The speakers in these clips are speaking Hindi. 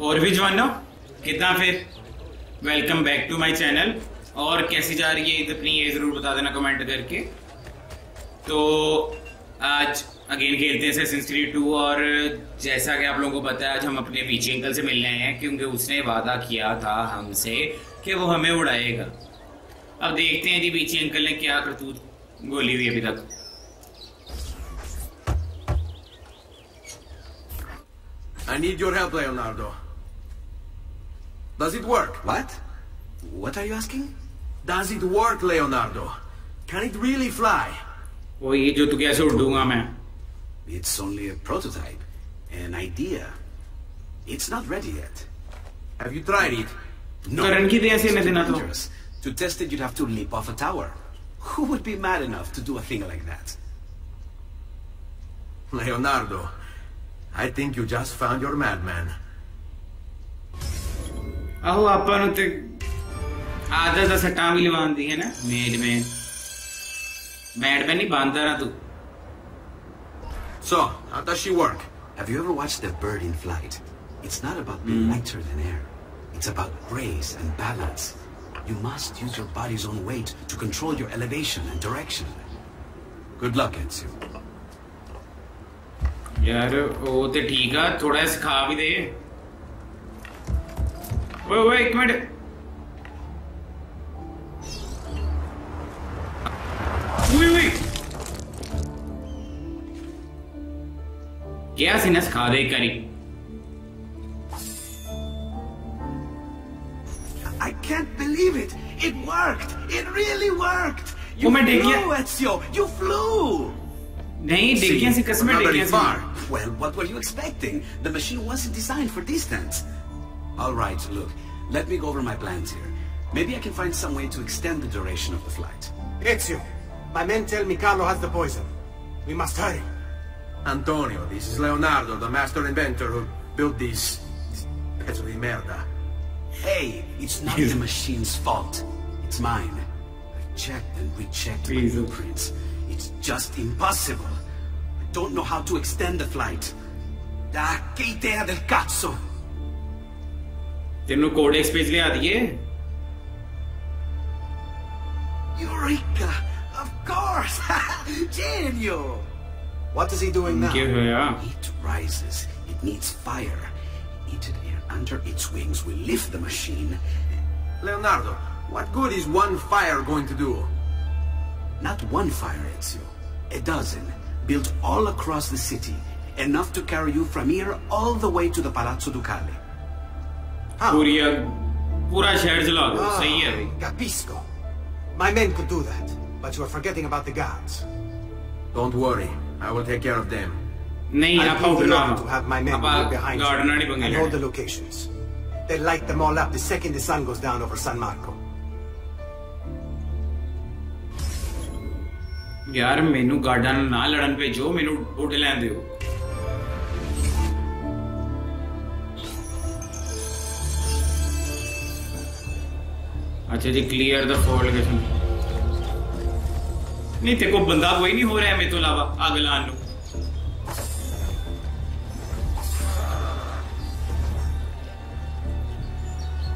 और भी जवानों, कितना फिर? Welcome back to my channel और कैसी जा रही है ईद अपनी ये ज़रूर बता देना कमेंट करके। तो आज अगेन खेलते हैं सेसिंस क्रीड 2 और जैसा कि आप लोगों को पता है, आज हम अपने पीछे अंकल से मिलने आए हैं, क्योंकि उसने वादा किया था हमसे कि वो हमें उड़ाएगा। अब देखते हैं जी पीछे अंकल ने क्या करतूत गोली हुई अभी तक। I need your help, Leonardo. Does it work? What? What are you asking? Does it work, Leonardo? Can it really fly? वो ये जो तू कैसे उड़ दूंगा मैं It's only a prototype, an idea. It's not ready yet. Have you tried it? No, करण की दया से it's मैं too देना तो dangerous. To test it, you'd have to leap off a tower. Who would be mad enough to do a thing like that? Leonardo, I think you just found your madman. अहो अपन उते आधा सा सटा भी बांध दी है ना So, how does she work? Have you ever watched a bird in flight? It's not about being mm. lighter than air. It's about grace and balance. You must use your body's own weight to control your elevation and direction. Good luck, Etsu. यार वो तो ठीक है थोड़ा सिखा भी दे ओए ओए एक मिनट क्या सीना सिखा दे करी I can't believe it. It worked. It really worked. You flew, Ezio. You flew. नहीं, डेकिया से कसम डेकिया से Well, what were you expecting? The machine wasn't designed for distance. All right, look. Let me go over my plans here. Maybe I can find some way to extend the duration of the flight. Ezio, my men tell me Carlo has the poison. We must hurry. Antonio, this is Leonardo, the master inventor who built this... this pezzo di merda. Hey, it's not the machine's fault. It's mine. I've checked and rechecked my Jesus. blueprints. It's just impossible I don't know how to extend the flight. Da che idea del cazzo! ਤੈਨੂੰ ਕੋਡ ਐਕਸਪੇਸ ਲਿਆ ਦਈਏ Eureka! Of course! Genio! What is he doing now? ਕੀ ਹੋਇਆ It rises. It needs fire. Heated air under its wings will lift the machine. Leonardo, what good is one fire going to do? Not one fire, Ezio. A dozen, built all across the city, enough to carry you from here all the way to the Palazzo Ducale. Ah. How? Pura shahar jala do, ah, sahi. Capisco. My men could do that, but you are forgetting about the guards. Don't worry, I will take care of them. Nahi, I pulled it on to have my men look behind you and hold the locations. They light them all up the second the sun goes down over San Marco. ਯਾਰ ਮੈਨੂੰ ਗਾਰਡਨ ਨਾਲ ਨਾ ਲੜਨ ਭੇਜੋ ਮੈਨੂੰ ਉੱਡ ਲੈਣ ਦਿਓ ਅੱਛਾ ਜੀ ਕਲੀਅਰ ਦਾ ਫੋਰ ਲੋਕੇਸ਼ਨ ਨਹੀਂ ਤੇ ਕੋਈ ਬੰਦਾ ਕੋਈ ਨਹੀਂ ਹੋ ਰਿਹਾ ਮੇਰੇ ਤੋਂ ਇਲਾਵਾ ਅੱਗ ਲਾਉਣ ਨੂੰ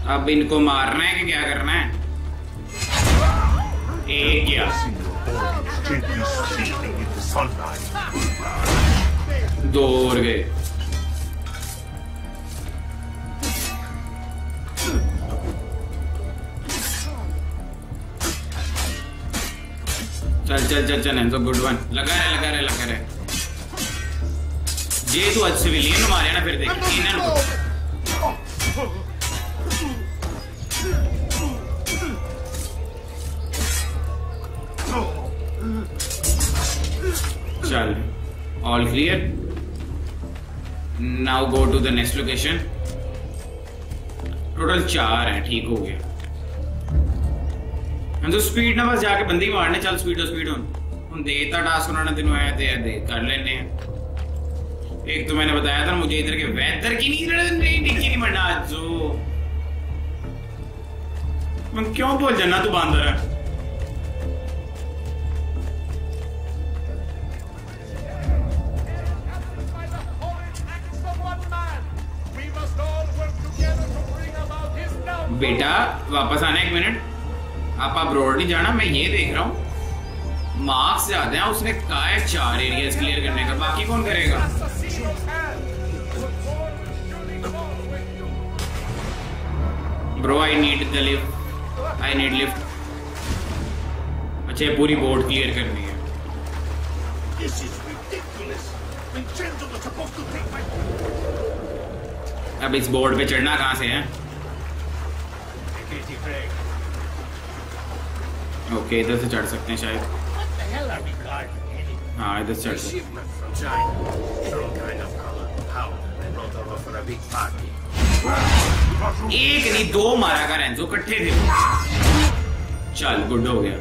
अब इनको मारना है कि क्या करना है एक क्या दो और गए। चल चल चल चल तो गुड वन लगा रहे लगा रहे लगा रहे। जे तू आज सिविलियन मारे ना फिर देख इन्हें all clear. Now go to the next location. Total चार है, ठीक हो गया। तो स्पीड ना बस जाके बंदे मारने, चल स्पीड स्पीड हूँ हम देता टास्क उन्होंने तेन आया ते दे, कर लेने एक तो मैंने बताया था मुझे इधर के वेदर की नहीं नहीं नहीं नहीं मरना जो। मैं क्यों बोल जाना तू बांदर है? बेटा वापस आना एक मिनट। आप आप रोड नहीं जाना मैं ये देख रहा हूँ। मार्क्स ज़्यादा हैं उसने कहा है चार एरियाज़ क्लियर करने का। बाकी कौन करेगा? Bro I need the lift I need lift अच्छा ये पूरी बोर्ड क्लियर करनी है. अब इस बोर्ड पे चढ़ना कहाँ से है. ओके इधर से चढ़ सकते हैं शायद। हाँ इधर से एक नहीं दो मारा कर जो कट्ठे थे। चल गुड हो गया।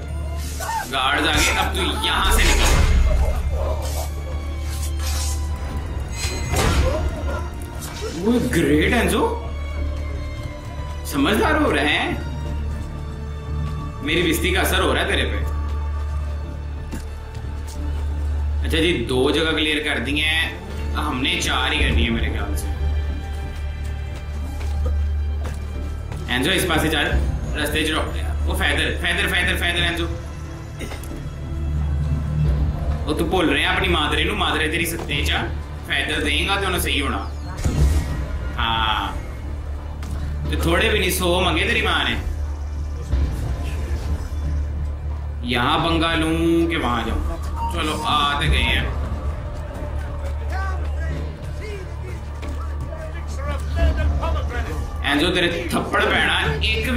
गार्ड आ अब तू यहाँ से निकल। वो ग्रेट है जो समझदार हो रहे हैं मेरी बिस्ती का असर हो रहा है तेरे पे अच्छा जी दो जगह क्लियर कर दी हैं हमने चार ही करनी है मेरे ख्याल से एंजो इस पासे चल रस्ते च रोक वो feather feather feather feather Enzo ਉਹ ਤੂੰ ਭੁੱਲ ਰਿਹਾ ਆਪਣੀ ਮਾਦਰੇ ਨੂੰ ਮਾਦਰੇ ਤੇਰੀ ਸੱਤੇ ਚ ਆ। ਫਾਇਦਾ ਦੇਂਗਾ ਤੇ ਉਹਨੇ ਸਹੀ ਹੋਣਾ ਹਾਂ ਤੇ ਥੋੜੇ ਵੀ ਨਹੀਂ ਸੋ ਮੰਗੇ तेरी मां ने यहाँ पंगा लूं कि वहां जाऊं चलो आ तो गए हैं Mixer of lead and pomegranate. ਐਂਜੋ ਤੇਰੇ ਥੱਪੜ ਪੈਣਾ ਇੱਕ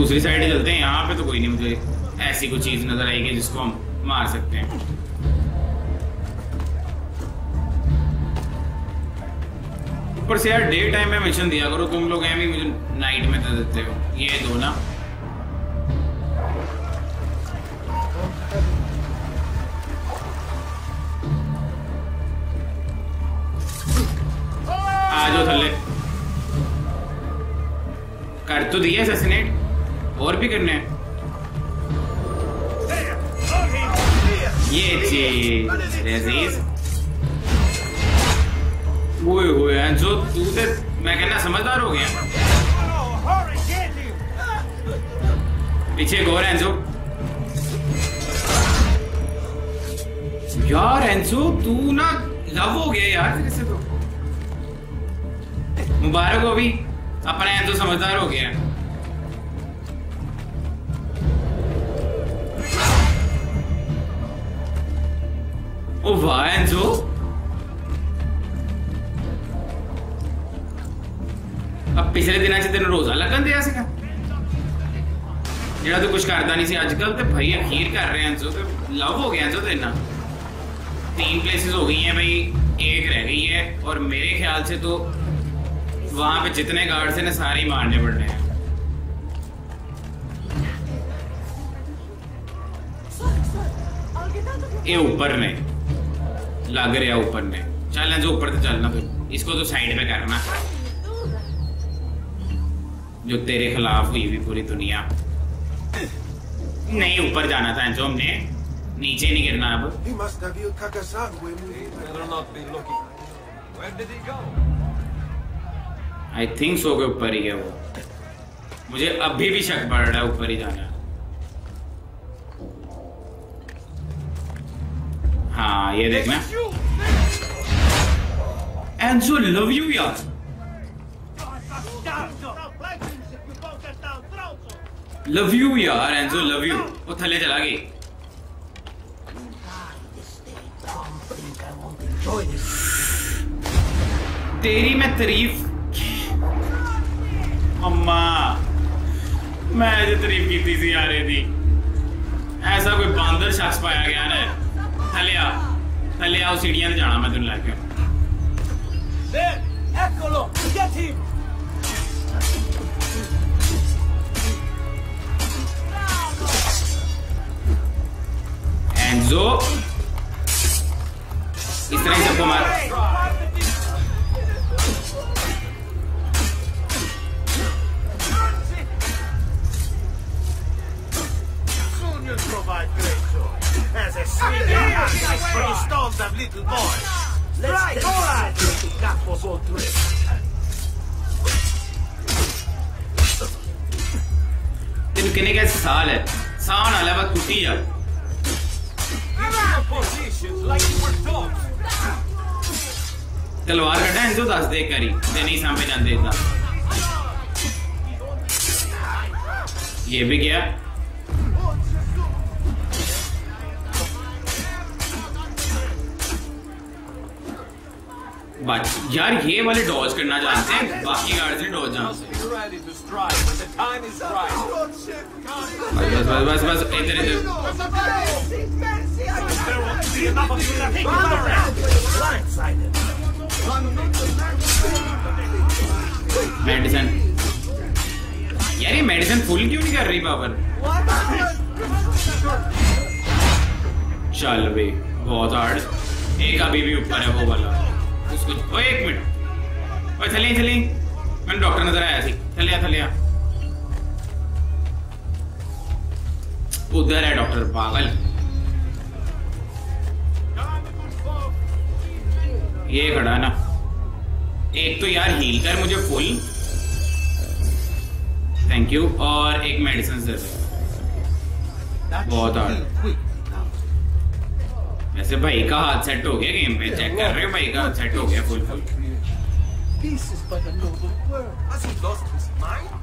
दूसरी साइड चलते हैं, यहाँ पे तो कोई नहीं मुझे ऐसी कोई चीज़ नज़र आएगी जिसको हम मार सकते हैं। ऊपर से यार डे टाइम में मिशन दिया करो, तुम लोग ऐਵੇਂ ही मुझे नाइट में दे देते हो। ये दो ना। आ जाओ थल्ले। कर तो दिया समझदार हो गया। पीछे और एंजो। यार एंजो, तू ना लव हो गया यार से तो। मुबारक हो भी अपना एंजो समझदार हो गया। ओ वाह एंजो। अब ਪਿਛਲੇ ਦਿਨਾਂ 'ਚ ਤੈਨੂੰ ਰੋਜ਼ਾ ਲੱਗਣ ਦਿਆ ਸੀਗਾ ਜਿਹੜਾ ਤੂੰ ਕੁਝ ਕਰਦਾ ਨਹੀਂ ਸੀ ਅੱਜ ਕੱਲ ਤੇ ਭਾਈ ਅਖੀਰ ਕਰ ਰਹੇ हैं जो तो लव हो गया जो तेना तीन प्लेसेस हो गई हैं भाई एक रह गई है और मेरे ख्याल से तो वहां पे जितने गार्ड्स हैं ना सारे ही मारने पड़ रहे हैं ये ऊपर ने लग रहा ऊपर ने चल जो ऊपर तो चलना फिर इसको तो साइड में करना जो तेरे खिलाफ हुई हुई पूरी दुनिया। नहीं ऊपर जाना था जो हमने। नीचे नहीं गिरना अब? आई थिंक सो के ऊपर ही है वो। मुझे अभी भी शक पड़ रहा है ऊपर ही जाना है हाँ ये देखना। You. एंजो लव यू यार। लव यू यार एंजो लव यू वो थले चला गई। तेरी मैं तारीफ़ अम्मा मैं जो तारीफ़ की थी यारे दी ऐसा कोई बांदर शख्स पाया गया ना। थले आ थले आओ सीढ़ियाँ जाना मैं तेन लैके mezzo. Distanza un po' male. provide great joy. As a sweet and nice for the stones of little boys. Let's right, all right. The cat was all dressed. तेन कहने का साल है सावन तलवार कड्ढा इंदू दस दे करी। ते नहीं सामने जाते ये भी गया यार ये वाले डॉज करना जानते हैं? बाकी गार्ड से डॉज जानते हैं. बस बस बस बस, इधर इधर. मेडिसिन यार ये मेडिसिन फुल क्यों नहीं कर रही पावर चल बे बहुत हार्ड एक अभी भी ऊपर है वो वाला। उसको ओ एक मिनट। ओए थले थले मैंने डॉक्टर नज़र आया थी। थले आ उधर है डॉक्टर पागल। ये खड़ा ना। एक तो यार हील कर मुझे फुल थैंक यू और एक मेडिसिन दे बहुत हार्ड वैसे भाई का हाथ सेट हो गया गेम पे चेक कर रहे हो भाई का हाथ सेट हो गया full full This is but a noble world. Has he lost his mind?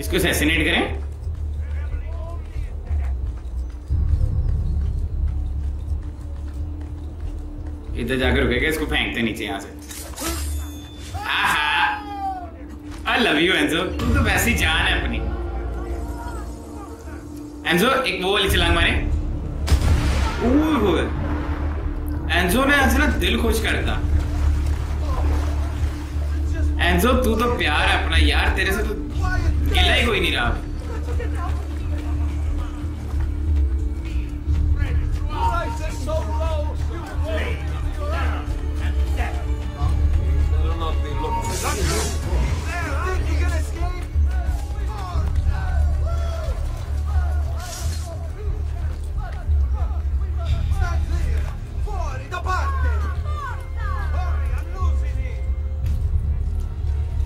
इसको असैसिनेट करें इधर जाकर रुकेगा इसको फेंकते नीचे यहाँ से आई लव यू एंजो तू तो वैसी जान है अपनी। एंजो एक वो वाली मारे। एंजो ने ना दिल खुश करता एंजो तू तो प्यार है अपना। यार, तेरे से तो गिला ही कोई नहीं रहा।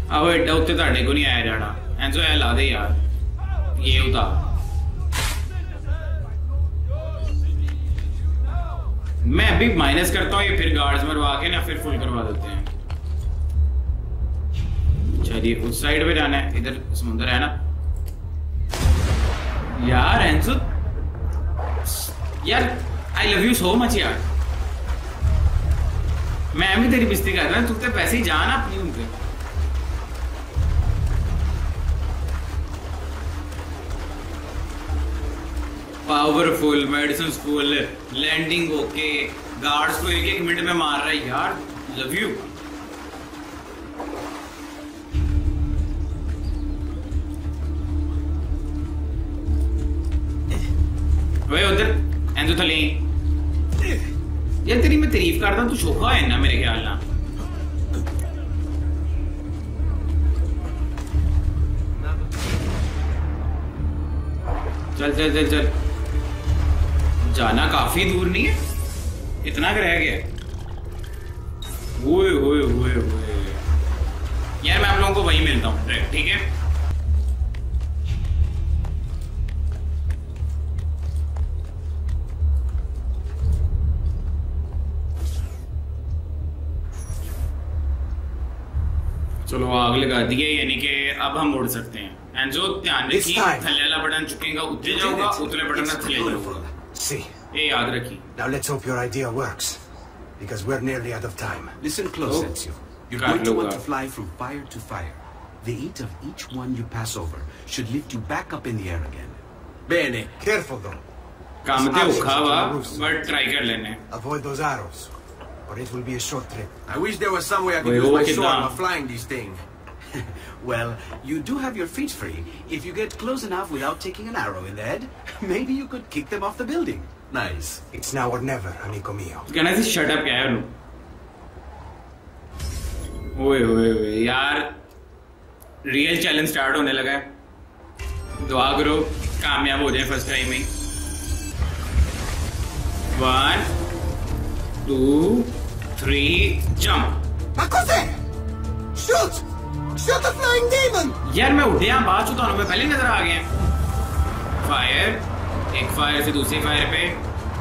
ਆਹੋ ਐਡਾ ਉੱਤੇ ਤੁਹਾਡੇ ਕੋ ਨਹੀਂ ਆਇਆ ਜਾਣਾ ਐਂਜੋ ਐ ਲਾ ਦੇ ਯਾਰ ਇਹ ਉਤਾਰ मैं अभी माइनस करता हूँ ये फिर गार्ड्स मरवा के ना फिर फुल करवा देते हैं चलिए उस साइड पे जाना है इधर समुंदर है ना यार एंजो यार I love you so much यार मैं भी तेरी बिस्ती कर रहा तू तो पैसे ही जाना अपनी उनके powerful medicine school landing okay guards को एक एक मिनट में मार रहा है, यार लव यू वे उधर तो थले यार, तेरी मैं तारीफ़ करता हूँ, तू शोखा है ना मेरे ख्याल ना चल चल चल चल। जाना काफ़ी दूर नहीं है। इतना रह गया। ओए ओए ओए ओए। यार मैं आप लोगों को वहीं मिलता हूँ। ठीक है? चलो आग लगा दी है यानी कि अब हम उड़ सकते हैं। एंड जो ध्यान रखिए. थल्ले वाला बटन चुकेगा उतरे जाऊँगा उतले बटन थले जाऊँगा See. Hey, Adraki. Now let's hope your idea works. Because we're nearly out of time. Listen close, oh. You're going to want to fly from fire to fire. The heat of each one you pass over should lift you back up in the air again. Bene. Careful, though. Avoid those arrows, or it will be a short trip. I wish there was some way I could use my sword while flying this thing. Well, you do have your feet free. If you get close enough without taking an arrow in the head, maybe you could kick them off the building. Nice. It's now or never, amico mio. कहना थी शट अप क्या है नु ओए ओए ओए यार रियल चैलेंज स्टार्ट होने लगा है दुआ करो कामयाब हो जाए फर्स्ट टाइम में one two three jump Ma Shoot the flying demon! यार, मैं उठे, यहाँ बात चुका मैं पहले नज़र आ गया फायर एक फायर से दूसरी फायर पे।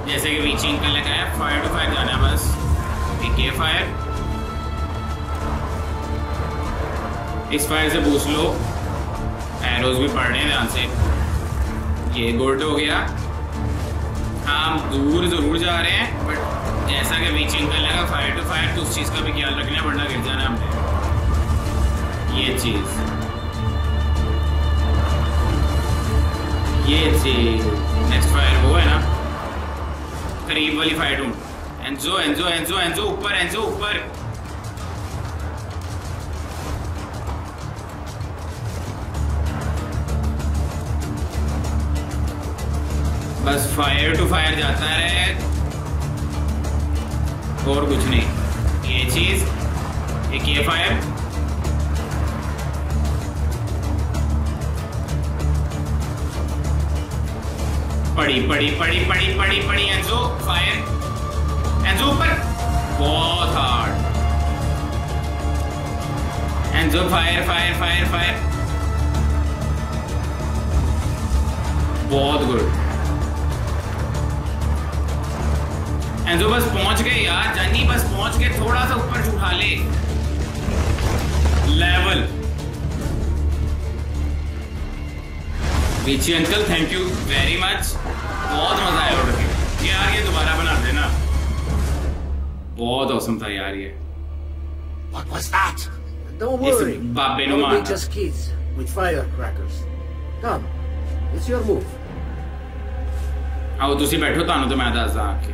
जैसे कि वीची अंकल ने कहा है फायर टू फायर जाना बस। एक ये फायर इस फायर से पूछ लो। एरोज भी रहे हैं ध्यान से। ये गुड हो गया। हम दूर ज़रूर जा रहे हैं बट जैसा कि वीची अंकल ने फायर टू फायर तो उस चीज़ का भी ख्याल रखना वरना गिर जाना हमने। ये चीज़। ये चीज़। नेक्स्ट फायर वो है ना। करीब वाली फायर ढूंढ एंजो एंजो एंजो एंजो ऊपर एंजो ऊपर। बस फायर टू फायर जाता है और कुछ नहीं। ये चीज़, एक ये फायर पड़ी पड़ी पड़ी पड़ी पड़ी पड़ी एंजो फायर एंजो ऊपर। बहुत hard Enzo fire fire fire fire बहुत गुड एंजो बस पहुँच गए यार। जानी बस पहुँच के थोड़ा सा ऊपर उठा ले। Level वीची uncle thank you very much बहुत मजा आया उड़ के यार ये दोबारा बना देना बहुत औसम था यार ये What was that? Don't Yes, worry. Babbe no We'll be mana. just kids with firecrackers. Come, it's your move. आओ ਤੁਸੀਂ ਬੈਠੋ ਤੁਹਾਨੂੰ ਤੇ ਮੈਂ ਦੱਸਦਾ ਆ ਕੇ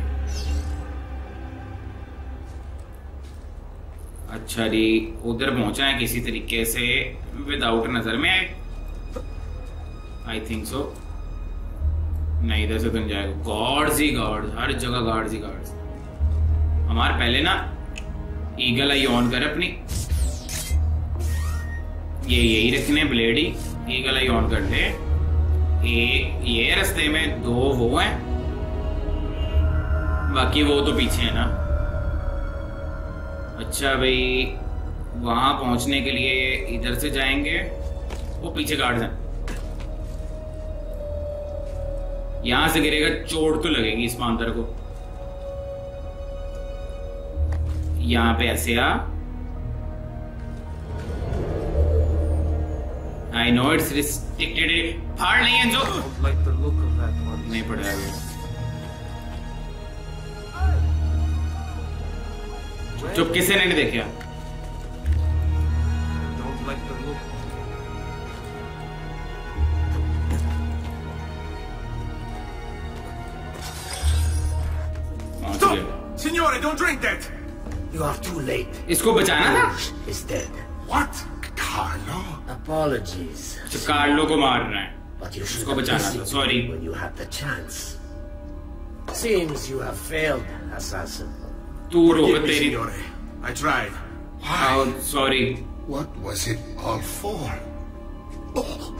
अच्छा जी उधर पहुंचा है किसी तरीके से विदाउट नजर में आए आई थिंक सो नहीं, इधर से तो नहीं जाएगा। गॉड्स ही गॉड्स हर जगह गार्ड्स ही गार्ड्स हमारे पहले ना ईगल आई ऑन कर अपनी। ये, यही रखने ब्लेड ही। ईगल आई ऑन कर ले। ये रास्ते में दो वो हैं। बाकी वो तो पीछे है ना। अच्छा भाई, वहाँ पहुँचने के लिए इधर से जाएँगे। वो पीछे गार्ड हैं। यहाँ से गिरेगा, चोट तो लगेगी इस पांतर को। यहाँ पे ऐसे आ। आई नो इट्स रिस्ट्रिक्टेड फाड़ नहीं है जो. नहीं पड़ा है। चुप किसे ने नहीं देखा don't drink that! You are too late. Isko बचाना था? Is dead. What? Carlo? Apologies. अच्छा Carlo को मार But you should have Sorry. when you had the chance. Seems you have failed, assassin. तू रोबोट तेरी. I tried. Why? Oh, sorry. What was it all for? Oh,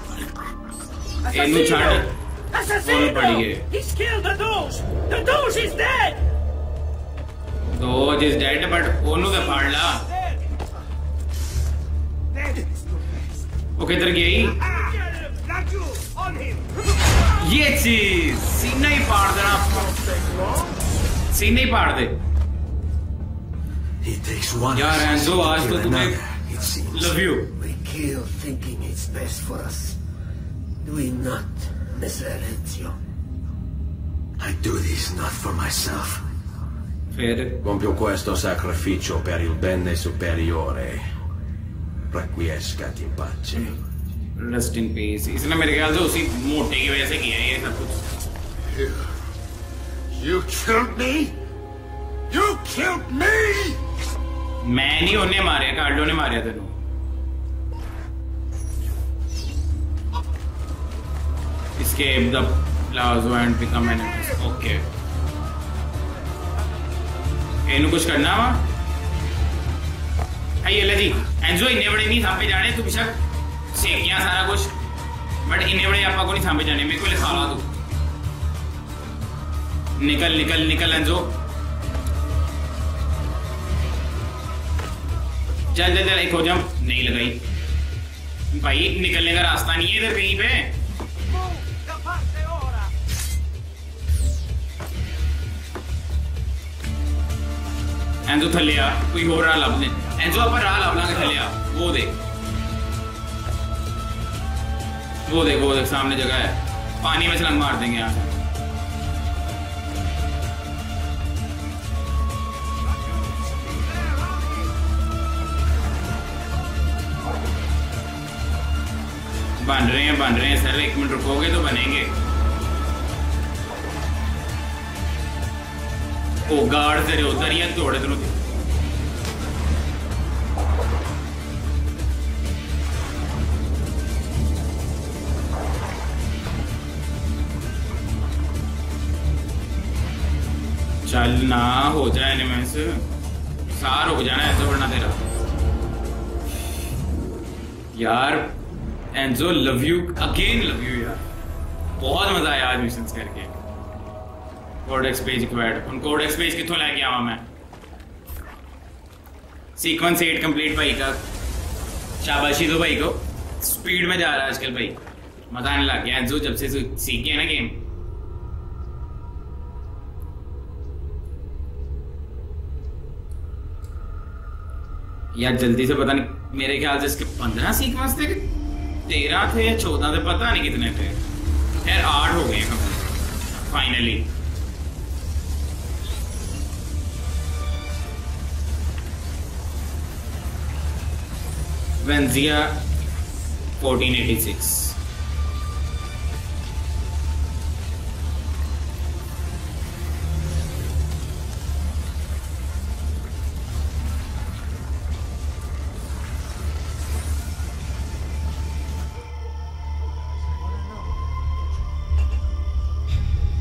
Assassino! Assassino! He's killed the Doge! The Doge is dead! So is dead, but Onu ka paadla. Okay, इधर गया ही ये चीज सीना ही पाड़ He takes one. यार एंजो आज तो तुम्हें love you We kill thinking it's best for us. Do we not, Mr. Erencio? I do this not for myself. फिर Compio questo sacrificio per il bene superiore. Requiescat in pace. Rest in peace इसने मेरे ख्याल से उसी मोटे की वजह से किया है ये सब कुछ You killed me? You killed me? मैं नहीं उन्हें मारे कार्डो ने मारे तेन escape the plaza and become an okay एनु कुछ करना वा आई अलजी एंजो इन्ने बड़े नहीं थापे जाने तू बेशक सेकिया सारा कुछ बट इन्ने बड़े आपा को नहीं थापे जाने मेरे को ले साला तू निकल निकल निकल अंजो चल चल चल एक हो जाम नहीं लगाई भाई निकलने का रास्ता नहीं है इधर कहीं पे ਐਂਜੋ ਥੱਲੇ ਆ ਕੋਈ ਹੋਰ ਰਾਹ ਲੱਭ ਲੈ ਐਂਜੋ ਆਪਾਂ ਰਾਹ ਲੱਭ ਲਾਂਗੇ ਥੱਲੇ ਆ ਉਹ ਦੇ वो देख वो देख सामने जगह है पानी में छलांग मार देंगे यहाँ बन रहे हैं बन रहे हैं सर एक मिनट रुकोगे तो बनेंगे ओ गार्ड तेरे उधर ही है चल ना, हो जाए एनिमेंस सार हो जाना ऐसा बढ़ना तेरा। यार, Enzo, love you, again love you यार। बहुत मज़ा आया आज मिशंस करके। कोडेक्स पेज क्वेड उन कोडेक्स पेज कितों लेके आवा मैं? सीक्वेंस एट कंप्लीट भाई का। शाबाशी दो भाई को। स्पीड में जा रहा है आजकल भाई। मज़ा आने लग गया एंजो जब से सीख गया ना गेम यार जल्दी से पता नहीं, मेरे ख्याल से इसके पंद्रह सीक्वेंस थे तेरह थे या चौदह थे, पता नहीं कितने थे। यार आठ हो गए फाइनली वेंजिया 1486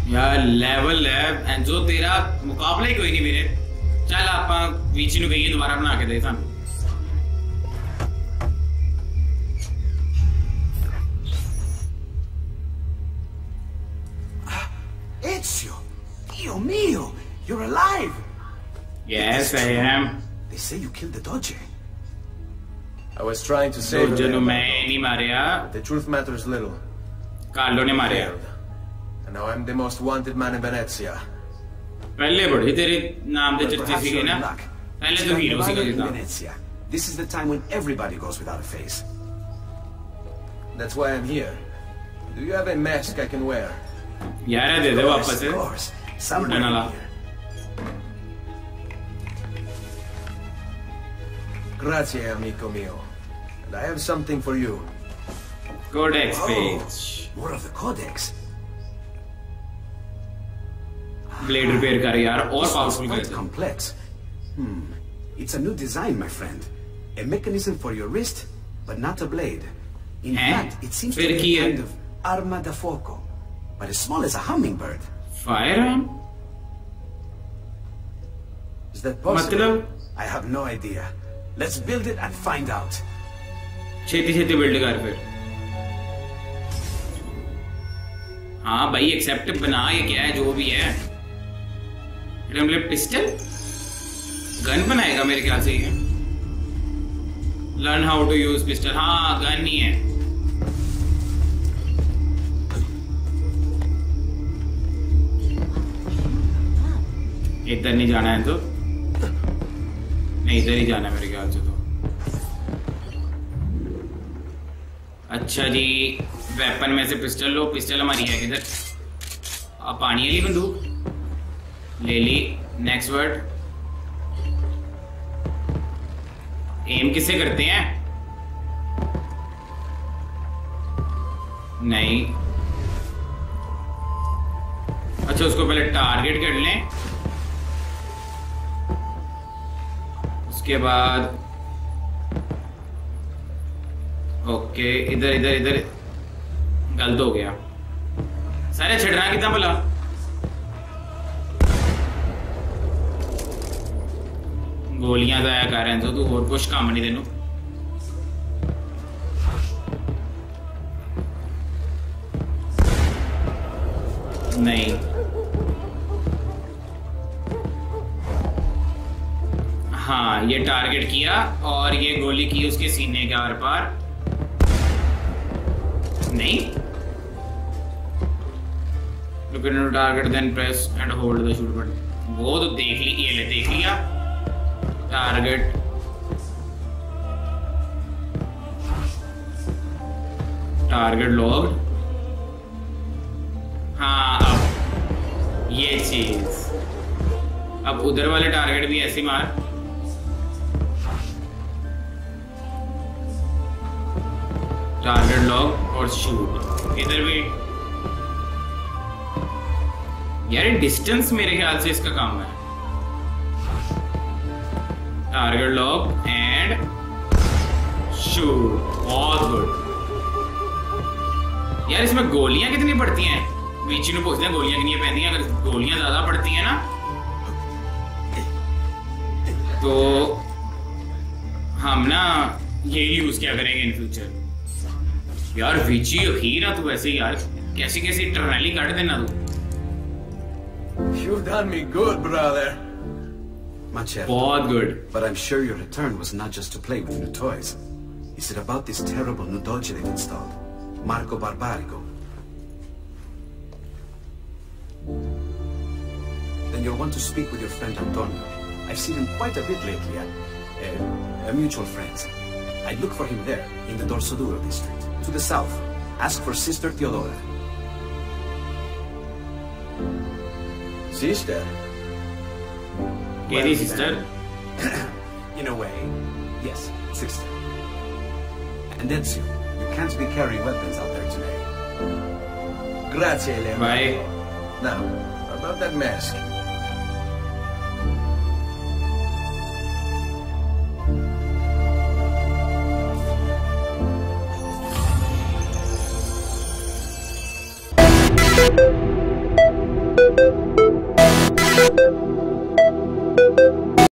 ਯਾਰ ਲੈਵਲ ਹੈ ਐਂਡ ਜੋ ਤੇਰਾ ਮੁਕਾਬਲਾ ਹੀ ਕੋਈ ਨਹੀਂ ਵੀਰੇ ਚੱਲ ਆਪਾਂ ਵੀਚੀ ਨੂੰ ਕਹੀਏ ਦੁਬਾਰਾ ਬਣਾ ਕੇ ਦੇ ਸਾਨੂੰ a.m. They say you killed the Doge. I was trying to save the. nume ni. The truth matters little. Carlo ne Maria. And now I'm the most wanted man in Venezia. पहले बड़े तेरे नाम दे certificate Venezia. This is the time when everybody goes without a face. That's why I'm here. Do you have a mask I can wear? यार दे दे They were Of course. Someone here. Grazie, amico mio. And I have something for you. Codex oh, page. More of the codex. Blade repair कर or something? powerful कर Complex. Hmm. It's a new design, my friend. A mechanism for your wrist, but not a blade. In fact, it seems Fair to be a kind of arma da fuoco, but as small as a hummingbird. Firearm? Is that possible? मतलब? I have no idea. Let's build it and find out. छेती छेती बिल्ड कर फिर। हाँ भाई एक्सेप्ट बना ये क्या है, जो भी है। मतलब पिस्टल गन बनाएगा मेरे ख्याल से ये। Learn how to use pistol हाँ गन ही है। इधर नहीं जाना है तो। नहीं, इधर ही जाना है मेरे ख्याल से तो। अच्छा जी वेपन में से पिस्टल लो पिस्टल हमारी है किधर अब पानी वाली बंदूक? ले ली। नेक्स्ट वर्ड एम किससे करते हैं? नहीं। अच्छा उसको पहले टारगेट कर लें। उसके बाद ओके, इधर इधर इधर। गलत हो गया। सारे छिड़ना कितना भला? गोलियाँ जाया कर रहे तो तू और कुछ काम नहीं तेन नहीं। हाँ ये टारगेट किया और ये गोली की उसके सीने के आर पार। नहीं। look the target then press and hold the shoot button वो तो देख ली, ये ले देख लिया। टारगेट टारगेट लॉग्ड हाँ अब ये चीज़। अब उधर वाले टारगेट भी ऐसे मार। टारगेट लॉक और शूट इधर भी। यार डिस्टेंस मेरे ख्याल से इसका काम है। टारगेट लॉक एंड शूट बहुत गुड यार, इसमें गोलियाँ कितनी पड़ती हैं? बीची ने पूछते हैं, गोलियाँ कितनी पहनती हैं? अगर गोलियाँ ज़्यादा पड़ती हैं ना तो हम ना यही यूज़ क्या करेंगे इन फ्यूचर यार विची हीरा तू ऐसे ही यार कैसी कैसी टर्नैली काट देना तू You've done me good, brother. Machete. बहुत good But I'm sure your return was not just to play with new toys. Is it about this terrible new dodge they've installed? Marco Barbarigo. Then you'll want to speak with your friend Antonio. I've seen him quite a bit lately at uh, a mutual friend's. I look for him there, in the Dorsoduro district, to the south. Ask for Sister Theodora. Sister? Well, it is sister. in a way, yes, sister. And Ezio, you can't be carrying weapons out there today. Grazie, Leonardo. Bye. Now, about that mask.